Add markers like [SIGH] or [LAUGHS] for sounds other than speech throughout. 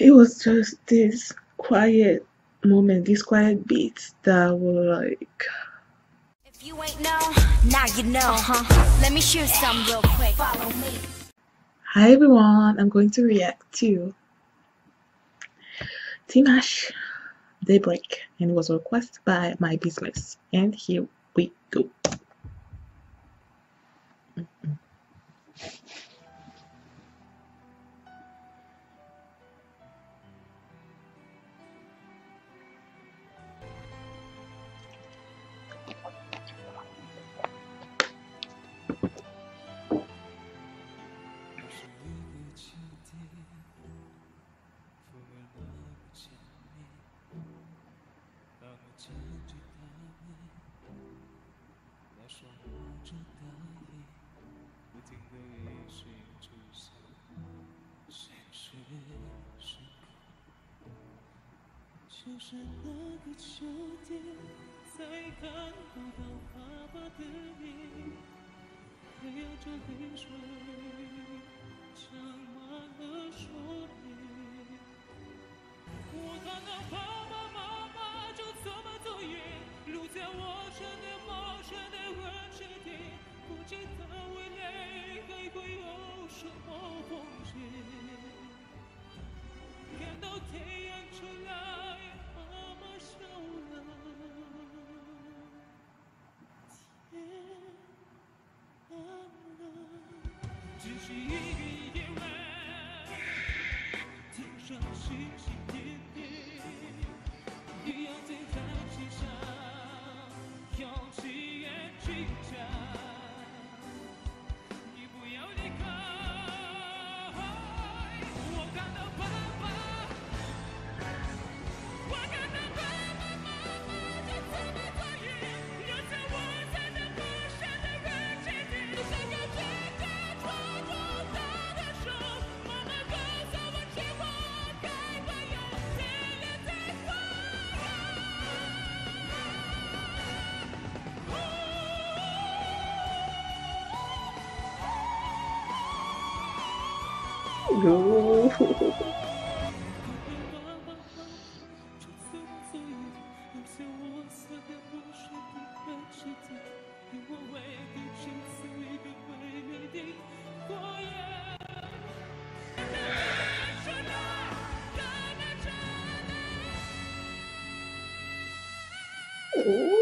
it was just this quiet moment, these quiet beats that were like. If you ain't know, now you know. Uh-huh. Let me shoot some real quick. Follow me. Hi everyone, I'm going to react to Dimash Daybreak and it was a requested by my business. And here we go. 是一个秋天，父母拉我见面，让我站着大门，那双手拿着大衣，不停的雨水出现，现实是苦。就是那个秋天，再看不到花。是一呜。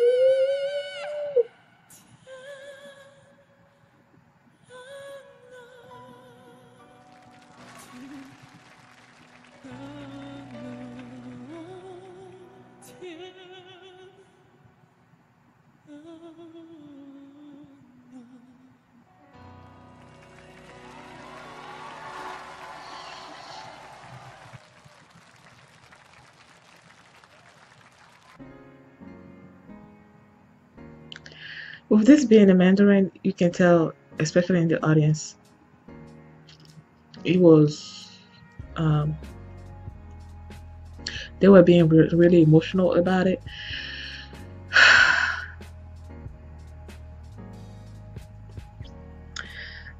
[LAUGHS] With this being a Mandarin, you can tell, especially in the audience, it was um, they were being re really emotional about it. [SIGHS]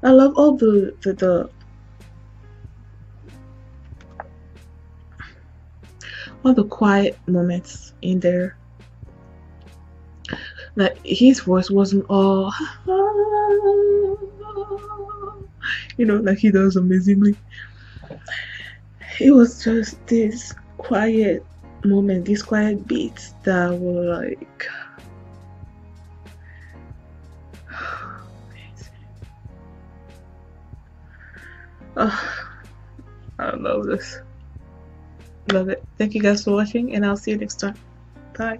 I love all the, the, the all the quiet moments in there that his voice wasn't oh, all [LAUGHS] you know like he does amazingly. It was just this quiet moment these quiet beats that were like [SIGHS] oh, I love this. Love it. Thank you guys for watching and I'll see you next time. Bye